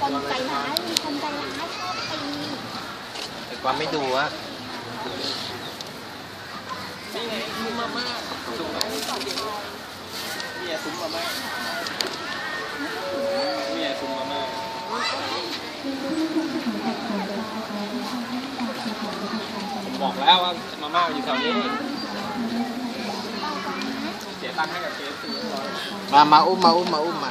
คนใจร้ายมีคนใจร้ายชอบตีแต่ความไม่ดูอะนี่ไงซุ้มมามาซุ้มมาม่าเนี่ยซุ้มมาม่าเนี่ยซุ้มมาม่าบอกแล้วว่ามาม่าอยู่แถวนี้เสียตังค์ให้กับเชฟมา มาอุ้มมาอุ้มมาอุ้มมา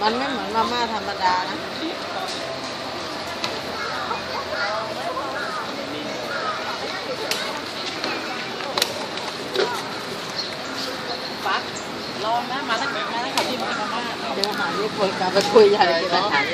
มันไม่เหมือนมาม่าธรรมดานะปักลองนะ มาตั้งมาตั้งแต่ที่มาม่าเดี๋ยวหาเรื่คนกลับไปคุยใหญ่กัน